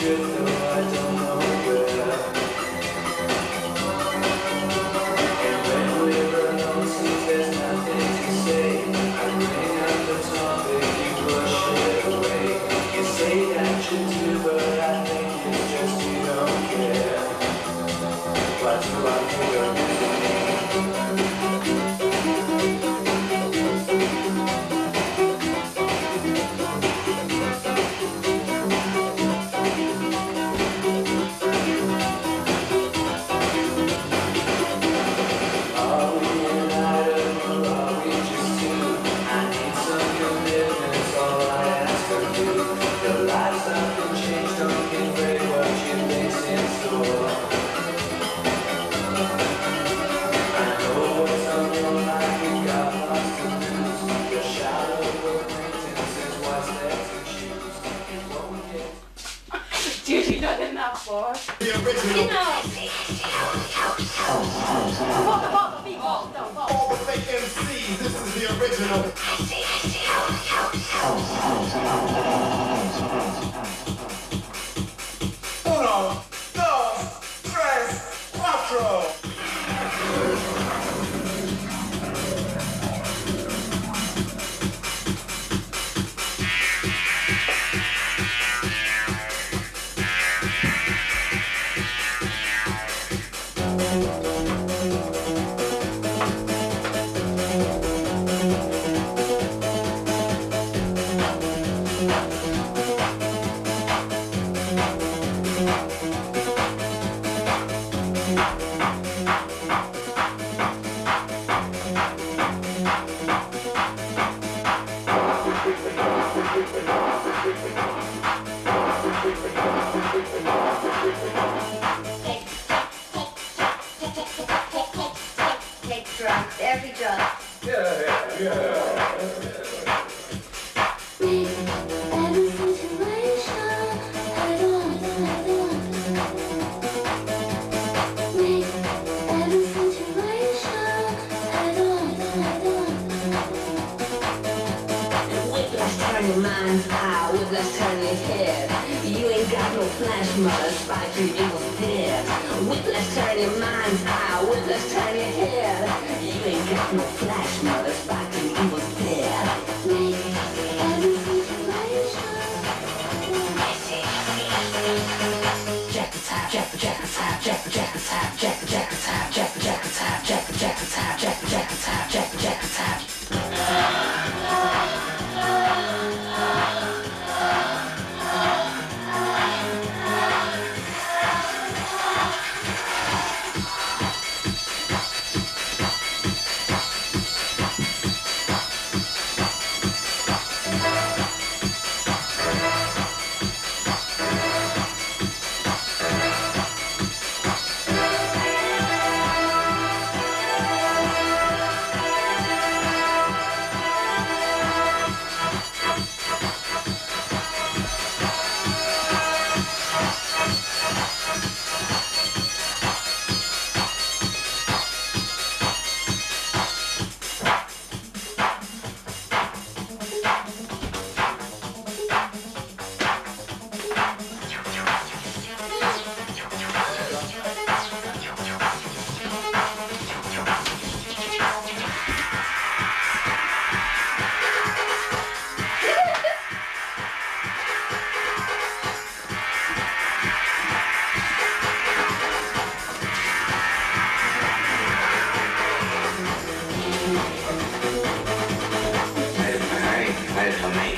future. The original. You know. Walk the walk. All the fake MCs, this is the original. your mind's eye with a turning head. You ain't got no flash, mother, spot you, it was dead. With a turning mind's eye, with a turning head. You ain't got no flash, mother, spot Gracias, mamá.